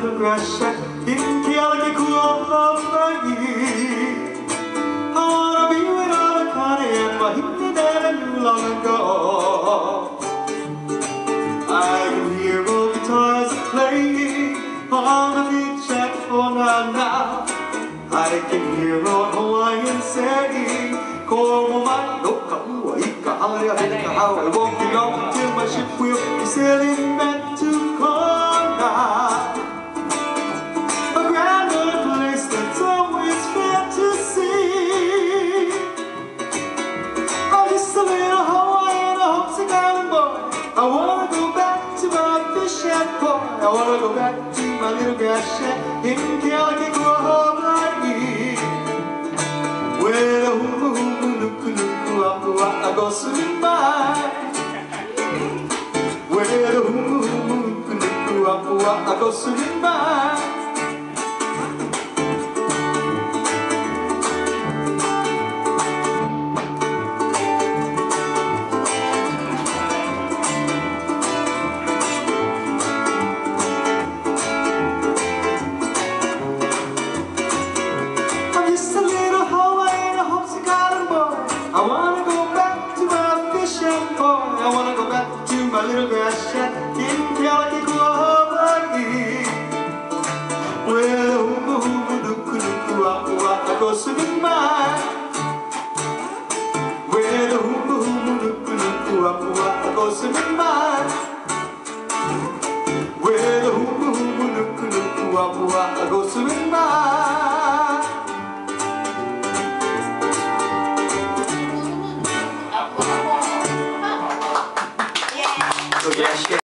crusher in Calico of I wanna be with all the Connie and my hippie that I knew long ago I can hear old guitars playing on a jack for now I can hear old Hawaiian saying Como mai đốt cổng quỷ cả hơi ở bên cả hao I won't be long till my ship will be sailing and boy I wanna go back to my little grass shack in Calico, Hawaii Where the hoo hoo nuku nuku apua I go swimming by Where the hoo hoo nuku nuku apua I go swimming by my little grass shack in Calico, Hawaii. Where the hoo hoo nuku nuku apua I go swimming. tudo. Eu acho que